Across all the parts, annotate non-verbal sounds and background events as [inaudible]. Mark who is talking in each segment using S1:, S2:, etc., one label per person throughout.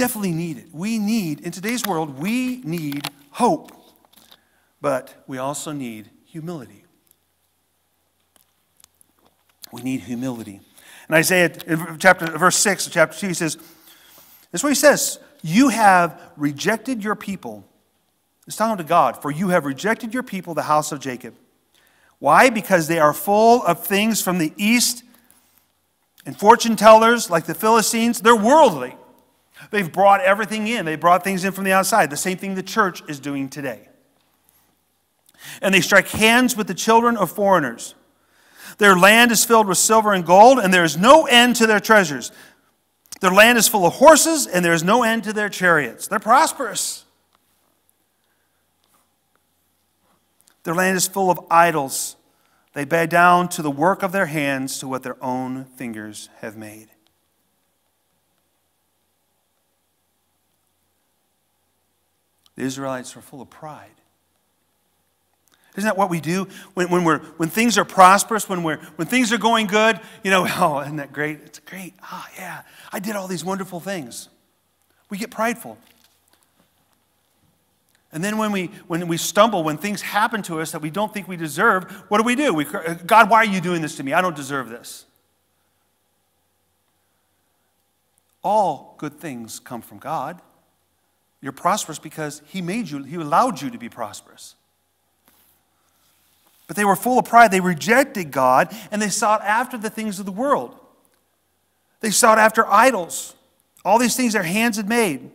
S1: definitely need it. We need, in today's world, we need hope. But we also need humility. We need humility. And Isaiah, in chapter, verse 6 of chapter 2, he says, This is what he says You have rejected your people. It's talking to God, for you have rejected your people, the house of Jacob. Why? Because they are full of things from the east and fortune tellers like the Philistines. They're worldly. They've brought everything in, they brought things in from the outside. The same thing the church is doing today. And they strike hands with the children of foreigners. Their land is filled with silver and gold, and there is no end to their treasures. Their land is full of horses, and there is no end to their chariots. They're prosperous. Their land is full of idols. They bow down to the work of their hands, to what their own fingers have made. The Israelites were full of pride. Isn't that what we do when, when, we're, when things are prosperous, when, we're, when things are going good? You know, [laughs] oh, isn't that great? It's great. Ah, oh, yeah, I did all these wonderful things. We get prideful. And then when we, when we stumble, when things happen to us that we don't think we deserve, what do we do? We, God, why are you doing this to me? I don't deserve this. All good things come from God. You're prosperous because He made you, He allowed you to be prosperous. But they were full of pride. They rejected God and they sought after the things of the world. They sought after idols, all these things their hands had made.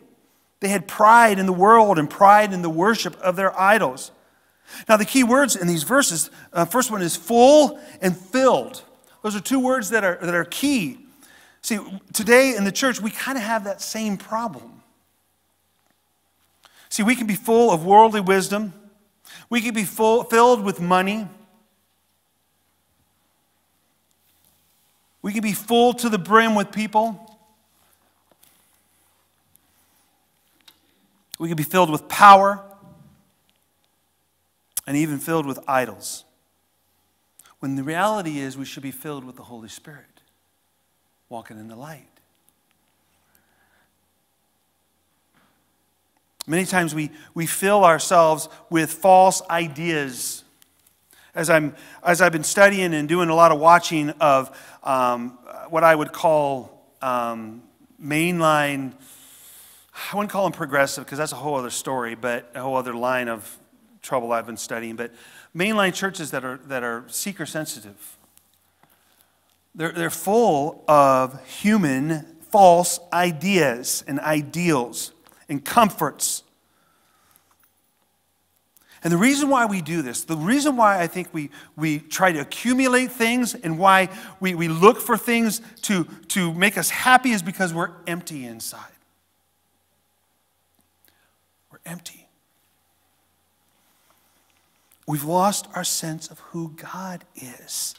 S1: They had pride in the world and pride in the worship of their idols. Now, the key words in these verses uh, first one is full and filled. Those are two words that are, that are key. See, today in the church, we kind of have that same problem. See, we can be full of worldly wisdom, we can be full, filled with money, we can be full to the brim with people. We can be filled with power and even filled with idols. When the reality is, we should be filled with the Holy Spirit, walking in the light. Many times we, we fill ourselves with false ideas. As, I'm, as I've been studying and doing a lot of watching of um, what I would call um, mainline I wouldn't call them progressive because that's a whole other story, but a whole other line of trouble I've been studying. But mainline churches that are, that are seeker sensitive, they're, they're full of human false ideas and ideals and comforts. And the reason why we do this, the reason why I think we, we try to accumulate things and why we, we look for things to, to make us happy is because we're empty inside We're empty. We've lost our sense of who God is.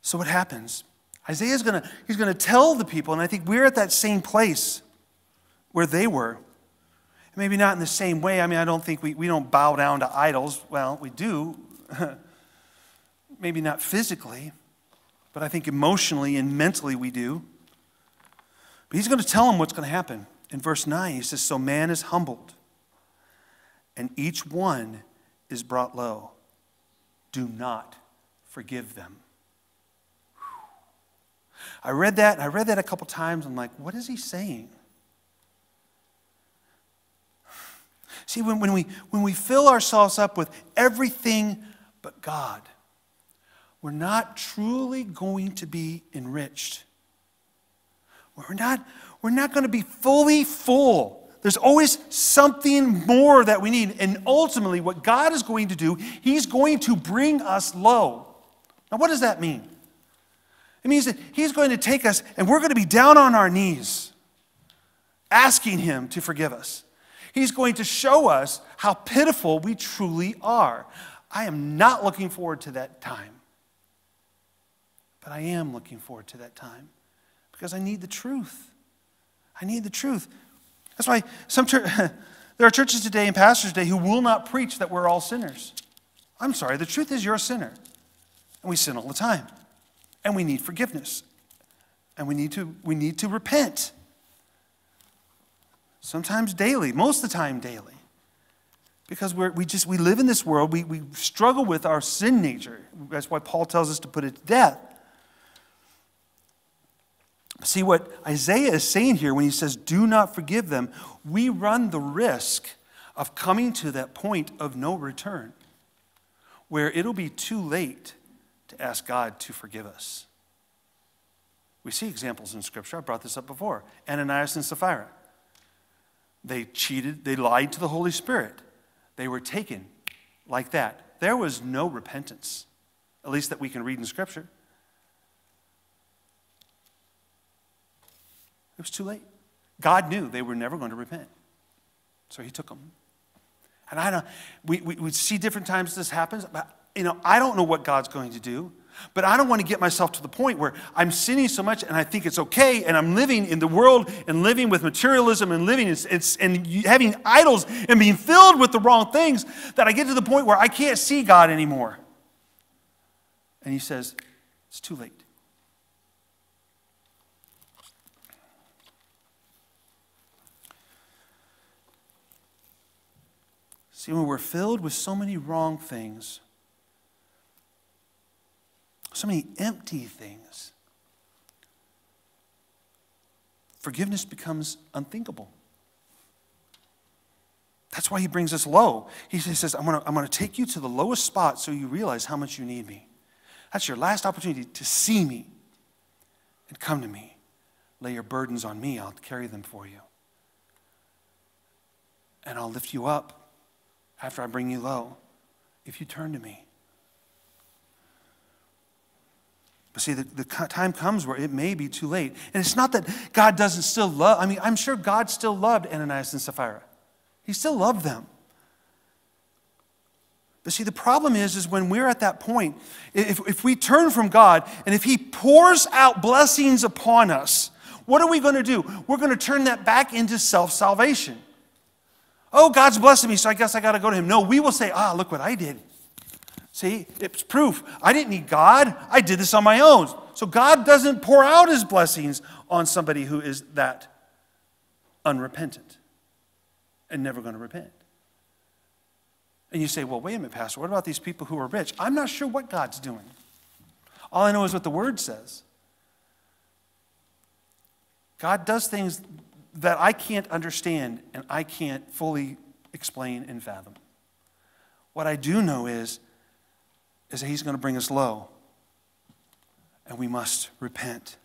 S1: So what happens? Isaiah's to he's to tell the people and I think we're at that same place where they were. Maybe not in the same way. I mean, I don't think we, we don't bow down to idols. Well, we do. [laughs] Maybe not physically, but I think emotionally and mentally we do. But he's going to tell them what's going to happen in verse 9, he says, So man is humbled, and each one is brought low. Do not forgive them. I read that, I read that a couple times. I'm like, what is he saying? See, when, when, we, when we fill ourselves up with everything but God, we're not truly going to be enriched. We're not, we're not going to be fully full. There's always something more that we need. And ultimately, what God is going to do, He's going to bring us low. Now, what does that mean? It means that He's going to take us and we're going to be down on our knees, asking Him to forgive us. He's going to show us how pitiful we truly are. I am not looking forward to that time. But I am looking forward to that time because I need the truth. I need the truth. That's why some [laughs] there are churches today and pastors today who will not preach that we're all sinners. I'm sorry, the truth is you're a sinner. And we sin all the time. And we need forgiveness. And we need to, we need to repent. Sometimes daily, most of the time daily. Because we're, we just we live in this world, we, we struggle with our sin nature. That's why Paul tells us to put it to death. See what Isaiah is saying here when he says, Do not forgive them, we run the risk of coming to that point of no return where it'll be too late to ask God to forgive us. We see examples in Scripture. I brought this up before Ananias and Sapphira. They cheated, they lied to the Holy Spirit. They were taken like that. There was no repentance, at least that we can read in Scripture. It was too late. God knew they were never going to repent. So he took them. And I don't, we, we, we see different times this happens, but you know, I don't know what God's going to do. But I don't want to get myself to the point where I'm sinning so much and I think it's okay and I'm living in the world and living with materialism and living and, having idols and being filled with the wrong things that I get to the point where I can't see God anymore. And he says, It's too late. See, when we're filled with so many wrong things, so many empty things, forgiveness becomes unthinkable. That's why he brings us low. He says, I'm going to I'm going to take you to the lowest spot so you realize how much you need me. That's your last opportunity to see me and come to me. Lay your burdens on me, I'll carry them for you. And I'll lift you up after I bring you low if you turn to me. But see, the, the time comes where it may be too late. And it's not that God doesn't still love, I mean, I'm sure God still loved Ananias and Sapphira. He still loved them. But see, the problem is, is when we're at that point, if, if we turn from God and if He pours out blessings upon us, what are we going to do? We're going to turn that back into self salvation. Oh, God's blessing me, so I guess I got to go to Him. No, we will say, ah, look what I did. See, it's proof. I didn't need God, I did this on my own. So God doesn't pour out his blessings on somebody who is that unrepentant and never going to repent. And you say, well, wait a minute, Pastor, what about these people who are rich? I'm not sure what God's doing. All I know is what the Word says. God does things that I can't understand and I can't fully explain and fathom. What I do know is is that He's going to bring us low. And we must repent.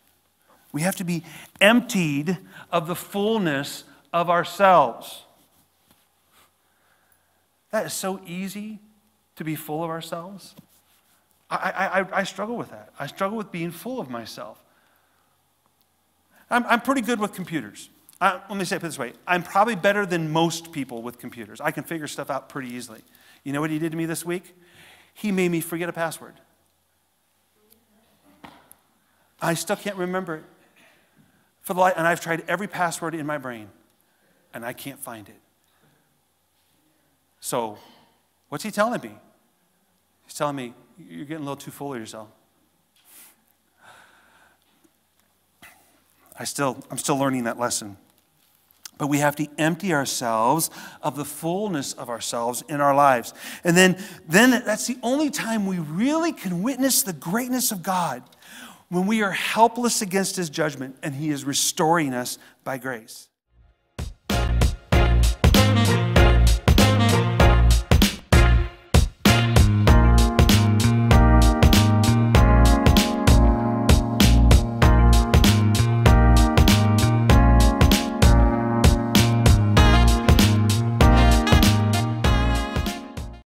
S1: We have to be emptied of the fullness of ourselves. That is so easy to be full of ourselves. I, I, I, struggle with that. I struggle with being full of myself. I'm, I'm pretty good with computers. I, let me say it this way I'm probably better than most people with computers. I can figure stuff out pretty easily. You know what he did to me this week? He made me forget a password. I still can't remember it. For the life, and I've tried every password in my brain, and I can't find it. So, what's he telling me? He's telling me, you're getting a little too full of yourself. I still, I'm still learning that lesson. But we have to empty ourselves of the fullness of ourselves in our lives. And then, then that's the only time we really can witness the greatness of God when we are helpless against his judgment and he is restoring us by grace.